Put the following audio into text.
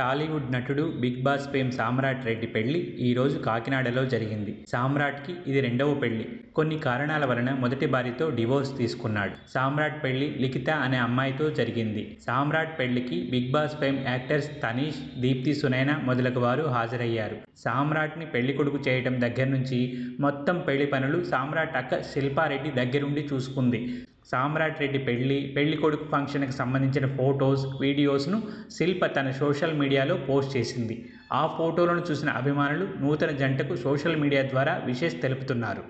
టాలీవుడ్ నటుడు Bigg Boss fame Samrat Reddy పెళ్ళి ఈరోజు కాకినాడలో జరిగింది. సామ్రాట్కి ఇది రెండవ పెళ్ళి. కొన్ని కారణాల వలన మొదటి భార్యతో డివోర్స్ తీసుకున్నాడు. సామ్రాట్ పెళ్ళి లిఖిత అనే అమ్మాయితో జరిగింది. సామ్రాట్ పెళ్ళికి Bigg Boss fame actors Tanish Deepthi Sunaina మొదలగు వారు హాజరయ్యారు. సామ్రాట్ని పెళ్ళి కొడుకు చేయడం దగ్గర నుంచి మొత్తం పెళ్ళి పనులు సామ్రాట్ అక్క శిల్పారెడ్డి దగ్గరుండి చూసుకుంది. సామ్రాట్ రెడ్డి పెళ్ళి పెళ్ళి కొడుకు ఫంక్షన్కి సంబంధించిన ఫొటోస్ వీడియోస్ను శిల్ప తన సోషల్ మీడియాలో పోస్ట్ చేసింది. ఆ ఫోటోలను చూసిన అభిమానులు నూతన జంటకు సోషల్ మీడియా ద్వారా విషెస్ తెలుపుతున్నారు.